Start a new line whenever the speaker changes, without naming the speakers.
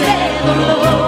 say the Lord.